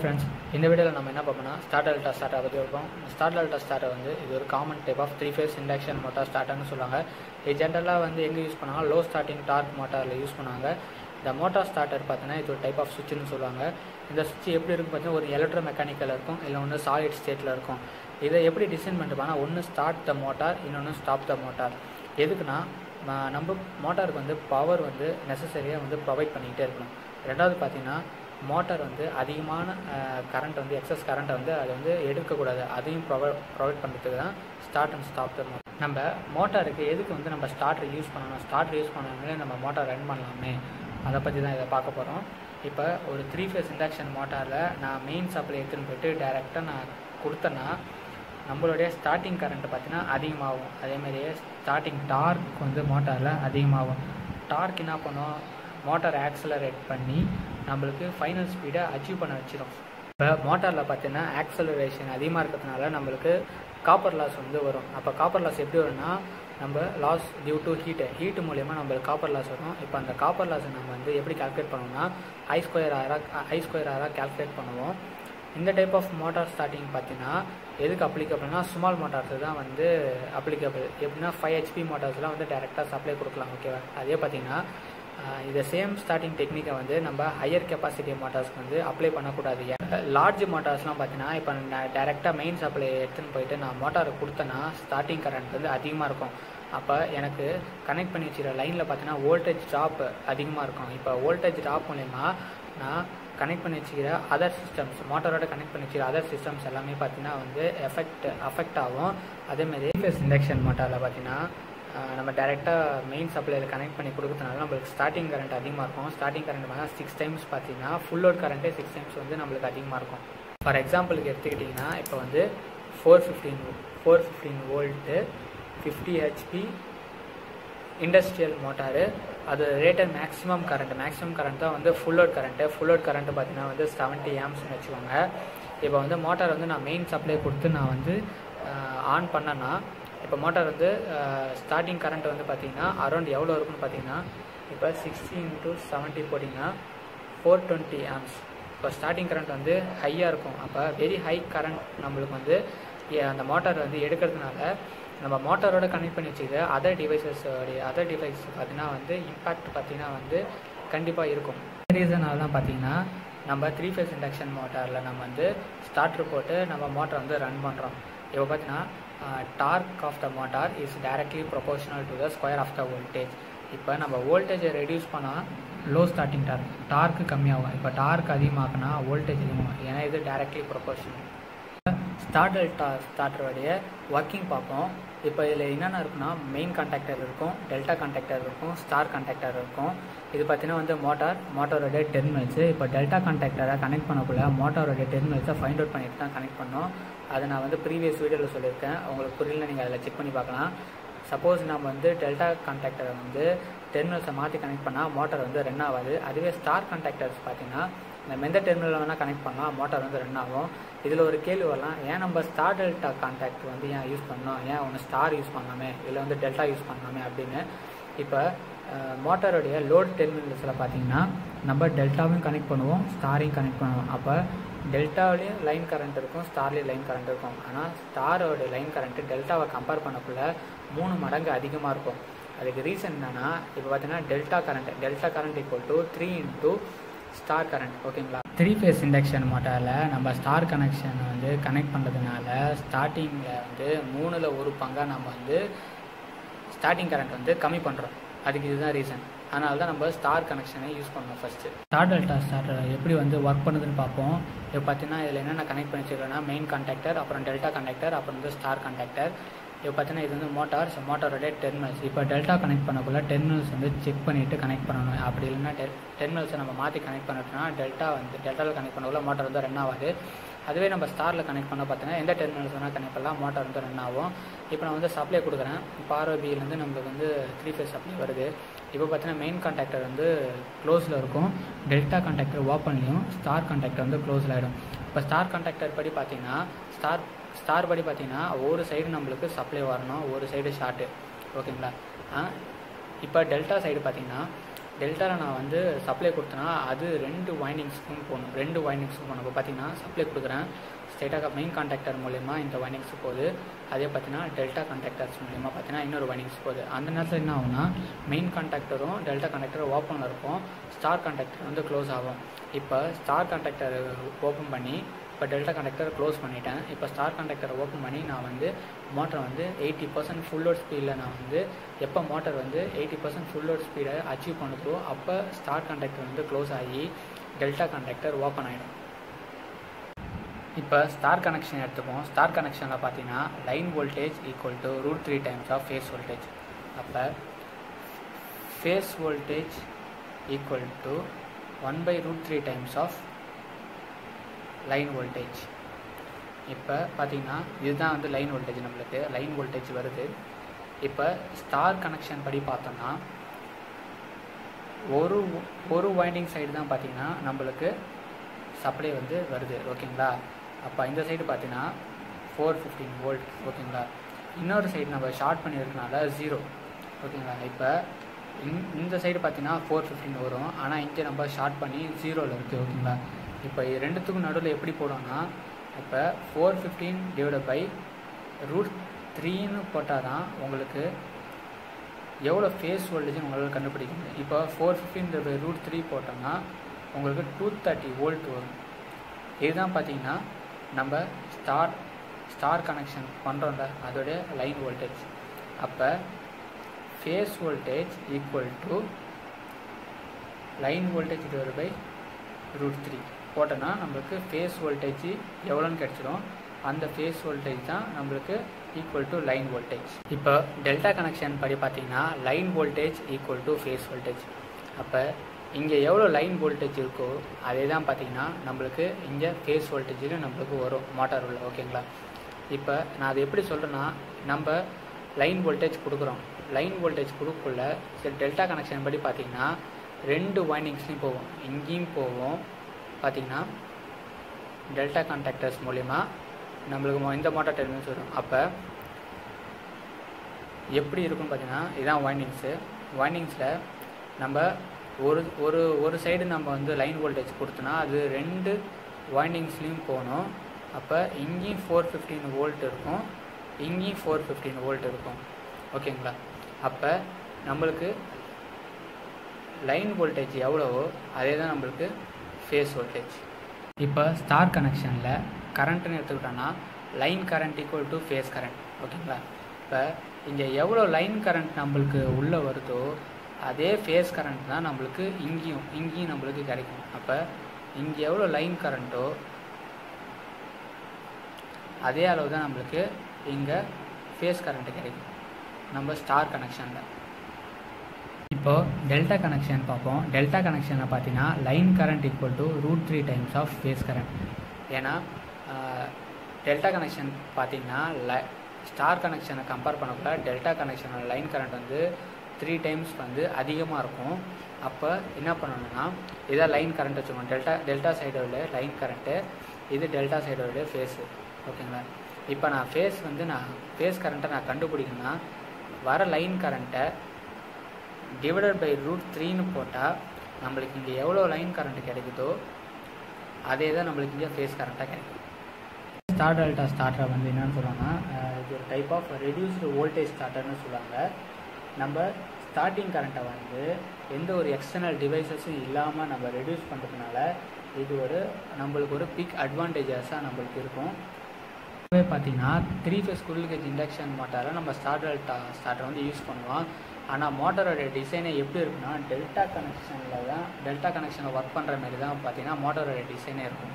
Friends இந்த வீடியோவில் நம்ம என்ன பார்ப்போம்னா ஸ்டார்ட் அல்டா ஸ்டார்ட்டை பற்றி இருப்போம் ஸ்டார்ட் அல்டா ஸ்டார்ட்டை வந்து இது ஒரு common type of three phase induction motor ஸ்டார்ட்டர்னு சொல்லுவாங்க. இது ஜென்ரலாக வந்து எங்கே யூஸ் பண்ணாங்க லோ ஸ்டார்டிங் டார்க் மோட்டாரில் யூஸ் பண்ணாங்க இந்த மோட்டார் ஸ்டார்டர் பார்த்தீங்கன்னா இது ஒரு டைப் ஆஃப் சுவிட்சுன்னு சொல்லுவாங்க. இந்த சுவிட்ச் எப்படி இருக்கும் பார்த்தீங்கன்னா ஒரு எலக்ட்ரோ மெக்கானிக்கல் இருக்கும் இல்லை ஒன்று சாலிட் ஸ்டேட்டில் இருக்கும். இதை எப்படி டிசைன் பண்ணிருப்பாங்கன்னா ஒன்று ஸ்டார்ட் த மோட்டார் இன்னொன்று ஸ்டாப் த மோட்டார் எதுக்குன்னா நம்ம மோட்டாருக்கு வந்து பவர் வந்து நெசசரியாக வந்து ப்ரொவைட் பண்ணிக்கிட்டே இருக்கணும். ரெண்டாவது பார்த்தீங்கன்னா மோட்டார் வந்து அதிகமான கரண்ட் வந்து எக்ஸஸ் கரண்ட்டை வந்து அது வந்து எடுக்கக்கூடாது. அதையும் ப்ரொவைட் ப்ரொவைட் பண்ணுறதுக்கு தான் ஸ்டார்ட் அண்ட் ஸ்டாப் த நம்ம மோட்டாருக்கு எதுக்கு வந்து நம்ம ஸ்டார்டர் யூஸ் பண்ணணும்? ஸ்டார்டர் யூஸ் பண்ணாமலே நம்ம மோட்டார் ரன் பண்ணலாமே? அதை பற்றி தான் இதை பார்க்க போகிறோம் இப்போ ஒரு த்ரீ ஃபேஸ் இண்டக்ஷன் மோட்டாரில் நான் மெயின் சப்ளை எடுத்துன்னு போயிட்டு டைரெக்டாக நான் கொடுத்தேன்னா நம்மளுடைய ஸ்டார்டிங் கரண்ட் பார்த்தீங்கன்னா அதிகமாகும். அதேமாதிரியே ஸ்டார்டிங் டார்க் வந்து மோட்டாரில் அதிகமாகும். டார்க் என்ன பண்ணும்? மோட்டார் ஆக்சலரேட் பண்ணி நம்மளுக்கு ஃபைனல் ஸ்பீடை அச்சீவ் பண்ண வச்சிடும் இப்போ மோட்டாரில் பார்த்தீங்கன்னா ஆக்சலரேஷன் அதிகமாக இருக்கிறதுனால நம்மளுக்கு காப்பர் லாஸ் வந்து வரும். அப்போ காப்பர் லாஸ் எப்படி வரும்னா நம்ம loss due to heat heat மூலயமா நம்மளுக்கு காப்பர் லாஸ் வரும். இப்போ அந்த காப்பர் லாஸை நம்ம வந்து எப்படி கால்குலேட் பண்ணுவோம்னா ஐ ஸ்கொயர் ஆராக ஐ ஸ்கொயர் ஆராக கால்குலேட் பண்ணுவோம். இந்த டைப் ஆஃப் மோட்டார் ஸ்டார்டிங் பார்த்தீங்கன்னா எதுக்கு அப்ளிகபிள்னா ஸ்மால் மோட்டார்ஸ் தான் வந்து அப்ளிகபிள் எப்படின்னா ஃபைவ் ஹெச்பி மோட்டார்ஸ்லாம் வந்து டேரெக்டாக சப்ளை கொடுக்கலாம் ஓகேவா அதே பார்த்தீங்கன்னா இதை சேம் ஸ்டார்டிங் டெக்னிக்கை வந்து நம்ம ஹையர் கெப்பாசிட்டி மோட்டார்ஸ்க்கு வந்து அப்ளை பண்ணக்கூடாது. லார்ஜ் மோட்டார்ஸ்லாம் பார்த்தீங்கன்னா இப்போ நான் டேரெக்டாக மெயின் சப்ளை எடுத்துன்னு போயிட்டு நான் மோட்டாரை கொடுத்தேன்னா ஸ்டார்டிங் கரண்ட் வந்து அதிகமாக இருக்கும். அப்போ எனக்கு கனெக்ட் பண்ணி வச்சுக்கிற லைனில் பார்த்தீங்கன்னா வோல்டேஜ் ட்ராப் அதிகமாக இருக்கும். இப்போ வோல்டேஜ் ட்ராப் மூலயமா நான் கனெக்ட் பண்ணி வச்சுக்கிற அதர் சிஸ்டம்ஸ் மோட்டாரோட கனெக்ட் பண்ணி வச்சுக்கிற அதர் சிஸ்டம்ஸ் எல்லாமே பார்த்தீங்கன்னா வந்து எஃபெக்ட் அஃபெக்ட் ஆகும். அதேமாதிரி ஃபேஸ் இண்டக்ஷன் மோட்டாரில் பார்த்தீங்கன்னா நம்ம டேரெக்டாக மெயின் சப்ளையில் கனெக்ட் பண்ணி கொடுக்கறதுனால நம்மளுக்கு ஸ்டார்டிங் கரண்ட் அதிகமாக இருக்கும். ஸ்டார்டிங் கரண்ட் பார்த்தா சிக்ஸ் டைம்ஸ் பார்த்தீங்கன்னா ஃபுல் லோட் கரண்ட்டே சிக்ஸ் டைம்ஸ் வந்து நம்மளுக்கு அதிகமாக இருக்கும். ஃபார் எக்ஸாம்பிளுக்கு எடுத்துக்கிட்டிங்கன்னா இப்போ வந்து four fifteen four fifteen volt fifty HP industrial motor அது rated maximum current maximum current தான் வந்து full load current full load current பார்த்தீங்கன்னா வந்து செவன்ட்டி ஆம்ஸ்னு வச்சுக்கோங்க. இப்போ வந்து மோட்டார் வந்து நான் மெயின் சப்ளை கொடுத்து நான் வந்து ஆன் பண்ணேன்னா இப்போ மோட்டார் வந்து ஸ்டார்டிங் கரண்ட் வந்து பார்த்தீங்கன்னா அரௌண்ட் எவ்வளோ இருக்குன்னு பார்த்தீங்கன்னா இப்போ சிக்ஸ்டி இன்ட்டு செவன்ட்டி போட்டிங்கன்னா ஃபோர் டுவெண்ட்டி ஆம்ஸ் இப்போ ஸ்டார்டிங் கரண்ட் வந்து ஹையாக இருக்கும். அப்போ வெரி ஹை கரண்ட் நம்மளுக்கு வந்து அந்த மோட்டார் வந்து எடுக்கிறதுனால நம்ம மோட்டாரோட கனெக்ட் பண்ணி வச்சுக்கிற அதர் டிவைசஸோடைய அதர் டிவைஸ் பார்த்தீங்கன்னா வந்து இம்பேக்ட் பார்த்தீங்கன்னா வந்து கண்டிப்பாக இருக்கும். ரீசனால தான் பார்த்தீங்கன்னா நம்ம த்ரீ ஃபேஸ் இண்டக்ஷன் மோட்டாரில் நம்ம வந்து ஸ்டார்டர் போட்டு நம்ம மோட்டரை வந்து ரன் பண்ணுறோம் இப்போ பார்த்தீங்கன்னா torque of the motor is directly proportional to the square of the voltage இப்போ நம்ம வோல்டேஜை ரெடியூஸ் பண்ணால் லோ ஸ்டார்டிங் டார்க் டார்க்கு கம்மியாகும். இப்போ டார்க் அதிகமாக்குனா வோல்டேஜ் அதிகமாகும். ஏன்னா இது டைரக்ட்லி ப்ரொபோஷனல் ஸ்டார்டர் டா ஸ்டார்டருடைய ஒர்க்கிங் பார்ப்போம். இப்போ இதில் என்னென்ன இருக்குன்னா மெயின் கான்டாக்டர் இருக்கும் டெல்டா கான்டாக்டர் இருக்கும் ஸ்டார் கான்டாக்டர் இருக்கும். இது பார்த்தீங்கன்னா வந்து மோட்டார் மோட்டாரோட டெர்மினல்ஸு இப்போ டெல்டா கான்டாக்டரை கனெக்ட் பண்ணக்குள்ள மோட்டாரோட டெர்மினல்ஸை ஃபைண்ட் அவுட் பண்ணிட்டு தான் கனெக்ட் பண்ணோம். அதை நான் வந்து ப்ரீவியஸ் வீடியோவில் சொல்லியிருக்கேன். உங்களுக்கு புரியல நீங்கள் அதில் செக் பண்ணி பார்க்கலாம். சப்போஸ் நம்ம வந்து டெல்டா கான்டாக்டரை வந்து டெர்மினல்ஸை மாற்றி கனெக்ட் பண்ணால் மோட்டார் வந்து ரன் ஆகாது. அதுவே ஸ்டார் கான்டாக்டர்ஸ் பார்த்தீங்கன்னா நம்ம எந்த டெர்மினல் வேணால் கனெக்ட் பண்ணலாம் மோட்டார் வந்து ரன் ஆகும். இதில் ஒரு கேள்வி வரலாம் ஏன் நம்ம ஸ்டார் டெல்டா கான்டாக்ட் வந்து ஏன் யூஸ் பண்ணோம் ஏன் ஒன்று ஸ்டார் யூஸ் பண்ணலாமே இல்லை வந்து டெல்டா யூஸ் பண்ணலாமே அப்படின்னு. இப்போ மோட்டாருடைய லோட் டெர்மினல்ஸில் பார்த்தீங்கன்னா நம்ம டெல்டாவும் கனெக்ட் பண்ணுவோம் ஸ்டாரையும் கனெக்ட் பண்ணுவோம். அப்போ டெல்டாவிலையும் லைன் கரண்ட் இருக்கும் ஸ்டார்லேயும் லைன் கரண்ட் இருக்கும். ஆனால் ஸ்டாரோடைய லைன் கரண்ட்டு டெல்டாவை கம்பேர் பண்ணக்குள்ள மூணு மடங்கு அதிகமாக இருக்கும். அதுக்கு ரீசன் என்னன்னா இப்போ பார்த்தீங்கன்னா delta current delta current equal to three into star current ஓகேங்களா த்ரீ ஃபேஸ் இண்டக்ஷன் மோட்டாரில் நம்ம ஸ்டார் கனெக்ஷன் வந்து கனெக்ட் பண்ணுறதுனால ஸ்டார்டிங்கில் வந்து மூணில் ஒரு பங்காக நம்ம வந்து ஸ்டார்டிங் கரண்ட் வந்து கம்மி பண்ணுறோம் அதுக்கு இதுதான் ரீசன் அதனால தான் நம்ம ஸ்டார் கனெக்ஷனை யூஸ் பண்ணோம் ஃபஸ்ட்டு ஸ்டார் டெல்டா ஸ்டார் எப்படி வந்து ஒர்க் பண்ணுதுன்னு பார்ப்போம். இப்போ பார்த்தீங்கன்னா இதில் என்னென்ன கனெக்ட் பண்ணி வச்சுருக்கோன்னா மெயின் கான்டாக்டர் அப்புறம் டெல்டா கான்டாக்டர் அப்புறம் வந்து ஸ்டார் கான்டாக்டர் இப்போ பார்த்தீங்கன்னா இது வந்து மோட்டார் மோட்டாரோட டெர்மினல்ஸ் இப்போ டெல்டா கனெக்ட் பண்ணக்குள்ள டெர்மினல்ஸ் வந்து செக் பண்ணிவிட்டு கனெக்ட் பண்ணணும். அப்படி இல்லைன்னா டெர் டெர்மினல்ஸை நம்ம மாற்றி கனெக்ட் பண்ணிட்டோம்னா டெல்டா வந்து டெல்டாவில் கனெக்ட் பண்ணக்குள்ள மோட்டார் வந்து ரன் ஆகாது. அதுவே நம்ம ஸ்டாரில் கனெக்ட் பண்ண பார்த்தீங்கன்னா எந்த டெர்மினல்ஸ் வேணால் கனெக்ட் பண்ணலாம். மோட்டார் வந்து ரன் ஆகும். இப்போ நான் வந்து சப்ளை கொடுக்குறேன். பார்வபியிலேருந்து நம்மளுக்கு வந்து த்ரீ ஃபேஸ் சப்ளை வருது. இப்போ பார்த்தீங்கன்னா மெயின் கான்டாக்டர் வந்து க்ளோஸில் இருக்கும். டெல்டா கான்டாக்டர் ஓப்பன்லையும் ஸ்டார் கான்டாக்டர் வந்து க்ளோஸில் ஆகிடும் இப்போ ஸ்டார் கான்டாக்டர் படி பார்த்தீங்கன்னா ஸ்டார் ஸ்டார் படி பார்த்தீங்கன்னா ஒரு சைடு நம்மளுக்கு சப்ளை வரணும். ஒரு சைடு ஷார்ட்டு ஓகேங்களா? இப்போ டெல்டா சைடு பார்த்தீங்கன்னா டெல்டாவில் நான் வந்து சப்ளை கொடுத்தேன்னா அது ரெண்டு வைண்டிங்ஸுக்கும் போகணும். ரெண்டு வைண்டிங்ஸுக்கும் போகணும். இப்போ பார்த்தீங்கன்னா சப்ளை கொடுக்குறேன். ஸ்டேட்டாக மெயின் கான்டாக்டர் மூலயமா இந்த வைண்டிங்ஸ் போகுது. அதே பார்த்தீங்கன்னா டெல்டா கான்டாக்டர்ஸ் மூலயமா பார்த்தீங்கன்னா இன்னொரு வைண்டிங்ஸ் போகுது. அந்த நேரத்தில் என்ன ஆகும்னா மெயின் கான்டாக்டரும் டெல்டா கான்டாக்டரும் ஓப்பனில் இருக்கும். ஸ்டார் கான்டாக்டர் வந்து க்ளோஸ் ஆகும். இப்போ ஸ்டார் கான்டாக்டர் ஓப்பன் பண்ணி இப்போ டெல்டா கண்டக்டர் க்ளோஸ் பண்ணிட்டேன். இப்போ ஸ்டார் கண்டக்டரை ஓப்பன் பண்ணி நான் வந்து மோட்டர் வந்து எயிட்டி பர்சன்ட் ஃபுல் லோட் ஸ்பீடில் நான் வந்து எப்போ மோட்டர் வந்து எயிட்டி பர்சன்ட் ஃபுல் லோட் ஸ்பீடை அச்சீவ் பண்ணுதோ அப்போ ஸ்டார் கண்டக்டர் வந்து க்ளோஸ் ஆகி டெல்டா கண்டக்டர் ஓப்பன் ஆகிடும் இப்போ ஸ்டார் கனெக்ஷன் எடுத்துப்போம். ஸ்டார் கனெக்ஷனில் பார்த்தீங்கன்னா line voltage equal to root three times of phase voltage அப்போ phase voltage equal to one by root three times of line voltage இப்போ பார்த்தீங்கன்னா இதுதான் வந்து லைன் வோல்டேஜ் நம்மளுக்கு. லைன் வோல்டேஜ் வருது. இப்போ ஸ்டார் கனெக்ஷன் படி பார்த்தோம்னா ஒரு ஒரு வைண்டிங் சைடு தான் பார்த்தீங்கன்னா நம்மளுக்கு சப்ளை வந்து வருது. ஓகேங்களா அப்போ இந்த சைடு பார்த்தீங்கன்னா ஃபோர் ஃபிஃப்டீன் வோல்ட் ஓகேங்களா இன்னொரு சைடு நம்ம ஷார்ட் பண்ணியிருக்கனால ஜீரோ ஓகேங்களா இப்போ இந் இந்த சைடு பார்த்தீங்கன்னா ஃபோர் ஃபிஃப்டின் வரும். ஆனால் இங்கே நம்ம ஷார்ட் பண்ணி ஜீரோவில் இருக்குது ஓகேங்களா இப்போ இது ரெண்டுத்துக்கும் நடுவில் எப்படி போடுவோம்னா இப்போ four fifteen divide by root த்ரீன்னு போட்டால் தான் உங்களுக்கு எவ்வளோ ஃபேஸ் வோல்டேஜ் உங்களால் கண்டுபிடிக்க முடியும். இப்போ four fifteen by root three போட்டோம்னா உங்களுக்கு டூ தேர்ட்டி வோல்ட் வரும். இதுதான் பார்த்தீங்கன்னா நம்ம ஸ்டார் ஸ்டார் கனெக்ஷன் பண்ணுறோம்ல அதோடைய லைன் வோல்டேஜ் அப்போ phase voltage equal to line voltage divide by root three போட்டோன்னா நம்மளுக்கு ஃபேஸ் வோல்டேஜ் எவ்வளோன்னு கிடச்சிடும் அந்த ஃபேஸ் வோல்டேஜ் தான் நம்மளுக்கு ஈக்குவல் டு லைன் வோல்டேஜ் இப்போ டெல்டா கனெக்ஷன் படி பார்த்தீங்கன்னா line voltage equal to phase voltage அப்போ இங்கே எவ்வளோ லைன் வோல்டேஜ் இருக்கோ அதே தான் பார்த்தீங்கன்னா நம்மளுக்கு இங்கே ஃபேஸ் வோல்டேஜிலும் நம்மளுக்கு வரும் மோட்டார் உள்ள ஓகேங்களா இப்போ நான் அதை எப்படி சொல்கிறேன்னா நம்ம லைன் வோல்டேஜ் கொடுக்குறோம். லைன் வோல்டேஜ் கொடுக்குள்ள சரி டெல்டா கனெக்ஷன் படி பார்த்தீங்கன்னா ரெண்டு வைண்டிங்ஸ்லையும் போவோம் இங்கேயும் போவோம் பார்த்தீங்கன்னா டெல்டா கான்டாக்டர்ஸ் மூலிமா நம்மளுக்கு இந்த மோட்டார் டெர்மினல்ஸ் வரும். அப்போ எப்படி இருக்கும்னு பார்த்தீங்கன்னா இதுதான் வைண்டிங்ஸு வைண்டிங்ஸில் நம்ம ஒரு ஒரு ஒரு சைடு நம்ம வந்து லைன் வோல்டேஜ் கொடுத்தோன்னா அது ரெண்டு வைண்டிங்ஸ்லேயும் போகணும். அப்போ இங்கேயும் ஃபோர் ஃபிஃப்டீன் வோல்ட் இருக்கும். இங்கேயும் ஃபோர் ஃபிஃப்டீன் வோல்ட் இருக்கும். ஓகேங்களா? அப்போ நம்மளுக்கு லைன் வோல்டேஜ் எவ்வளவோ அதே தான் நம்மளுக்கு ஃபேஸ் வோல்டேஜ் இப்போ ஸ்டார் கனெக்ஷனில் கரண்ட்டுன்னு எடுத்துக்கிட்டோன்னா line current equal to phase current ஓகேங்களா? இப்போ இங்கே எவ்வளோ லைன் கரண்ட் நம்மளுக்கு உள்ளே வருதோ அதே ஃபேஸ் கரண்ட் தான் நம்மளுக்கு இங்கேயும் இங்கேயும் நம்மளுக்கு கிடைக்கும். அப்போ இங்கே எவ்வளோ லைன் கரண்ட்டோ அதே அளவு தான் நம்மளுக்கு இங்கே ஃபேஸ் கரண்ட்டு கிடைக்கும். நம்ம ஸ்டார் கனெக்ஷனில் இப்போ டெல்டா கனெக்ஷன் பார்ப்போம். டெல்டா கனெக்ஷனில் பார்த்தீங்கன்னா line current equal to root three times of phase current ஏன்னா டெல்டா கனெக்ஷன் பார்த்தீங்கன்னா லை ஸ்டார் கனெக்ஷனை கம்பேர் பண்ணக்குள்ள டெல்டா கனெக்ஷனோட லைன் கரண்ட் வந்து த்ரீ டைம்ஸ் வந்து அதிகமாக இருக்கும். அப்போ என்ன பண்ணணும்னா இதான் லைன் கரண்ட் வச்சுக்கணும். டெல்டா டெல்டா சைடோட லைன் கரண்ட்டு இது டெல்டா சைடோட ஃபேஸு ஓகேங்களா? இப்போ நான் ஃபேஸ் வந்து நான் ஃபேஸ் கரண்ட்டை நான் கண்டுபிடிக்கணும்னா வர லைன் கரண்ட்டை டிவைடட் பை ரூட் த்ரீன்னு போட்டால் நம்மளுக்கு இங்கே எவ்வளோ லைன் கரண்ட் கிடைக்குதோ அதே தான் நம்மளுக்கு இங்கே ஃபேஸ் கரண்ட்டாக கிடைக்கும். ஸ்டார் டெல்டா ஸ்டார்டர் வந்து என்னன்னு சொல்லுவாங்கன்னா இது ஒரு டைப் ஆஃப் ரெடியூஸ்டு வோல்டேஜ் ஸ்டார்டர்னு சொல்லுவாங்க. நம்ம ஸ்டார்டிங் கரண்ட்டை வந்து எந்த ஒரு எக்ஸ்டர்னல் டிவைசஸும் இல்லாமல் நம்ம ரெடியூஸ் பண்ணுறதுனால இது ஒரு நம்மளுக்கு ஒரு பிக் அட்வான்டேஜஸாக நம்மளுக்கு இருக்கும். இதுவே பார்த்தீங்கன்னா த்ரீ ஃபேஸ் குளிர்கேஜ் இண்டக்ஷன் மோட்டாரை நம்ம ஸ்டார்டர் டெல்டா ஸ்டார்டர் வந்து யூஸ் பண்ணுவோம். ஆனால் மோட்டரோட டிசைனே எப்படி இருக்குன்னா டெல்டா கனெக்ஷனில் தான் டெல்டா கனெக்ஷனில் ஒர்க் பண்ணுற மாரி தான் பார்த்தீங்கன்னா மோட்டரோட டிசைனே இருக்கும்.